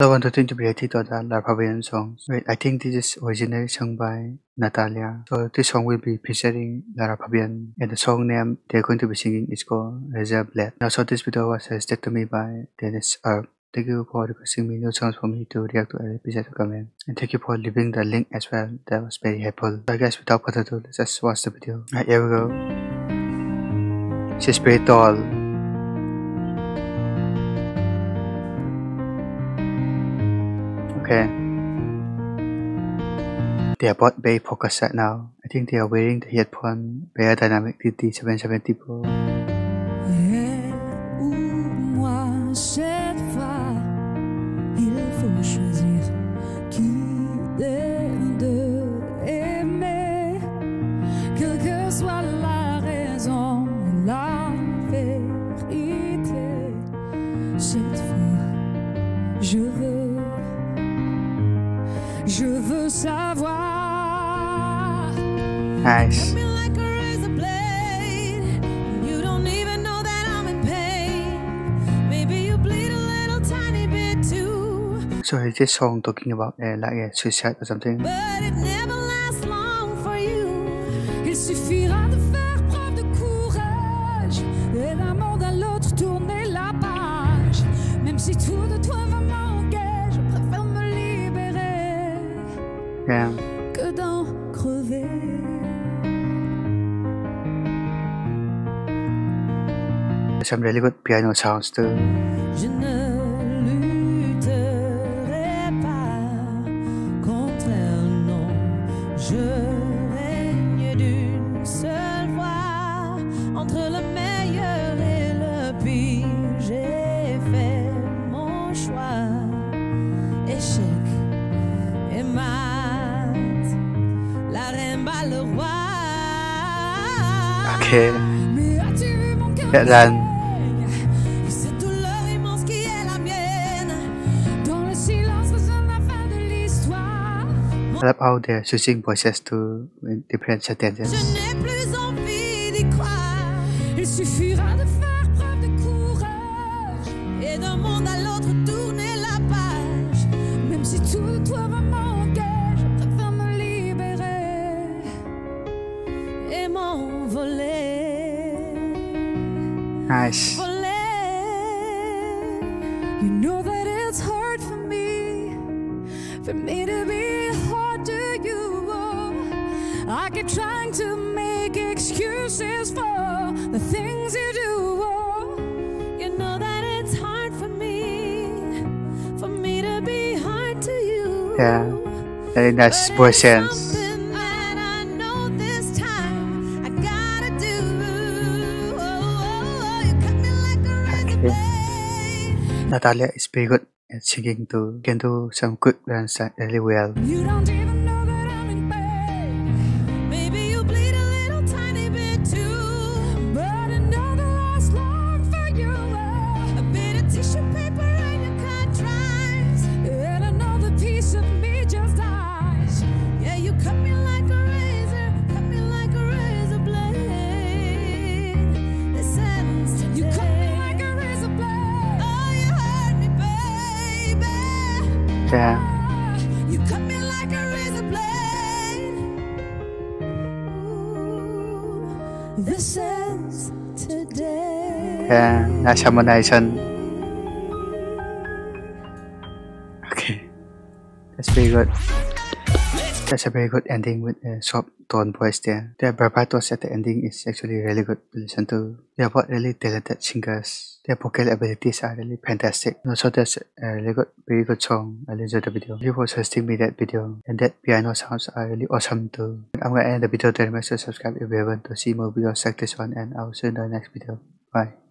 I want to think to be La Fabian song. Wait, I think this is originally sung by Natalia. So this song will be featuring Lara Fabian and the song name they're going to be singing is called Blade. Now so this video was suggested to me by Dennis Erb. Thank you for requesting me new songs for me to react to every episode of comment. And thank you for leaving the link as well. That was very helpful. So guys without further ado, let's just watch the video. Right, here we go. She's very tall. Okay. They are both very focused now. I think they are wearing the headphone Beyerdynamic DT770 Pro. cette fois, je veux savoir. Nice. like a razor blade. You don't even know that I'm in pain. Maybe you bleed a little tiny bit too. So is this song talking about uh, like a suicide or something? But it never lasts long for you. Il suffira de faire preuve de courage et d'un monde à l'autre tourner la page. Même si tout de toi Yeah. que d'en crever. Some really good piano sounds too. Je ne lutterai pas contre elle, non. Je règne d'une seule voix entre la fin de l'histoire. I love how they're switching voices to different Je sentences. n'ai plus envie d'y croire. Il suffira de faire preuve de courage. Et d'un monde à l'autre tourner la page. Même si tout toi va manquer Nice. You know that it's hard for me, for me to be hard to you. I keep trying to make excuses for the things you do. You know that it's hard for me, for me to be hard to you. Yeah. Very nice voice sense. Natalia is very good at singing too. Can do some quick runs really well. This ends today. Yeah. Nice harmonization. Okay. That's very good. That's a very good ending with a soft tone voice there. The vibratos at the ending is actually really good to listen to. They are both really talented singers. Their vocal abilities are really fantastic. Also that's a really good, very good song. I enjoyed the video. You for suggesting me that video. And that piano sounds are really awesome too. I'm gonna end the video there. Make sure to subscribe if you haven't to see more videos like this one and I'll see you in the next video. Bye.